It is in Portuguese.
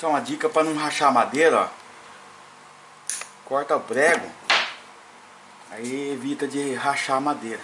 É uma dica para não rachar a madeira, ó. Corta o prego, aí evita de rachar a madeira.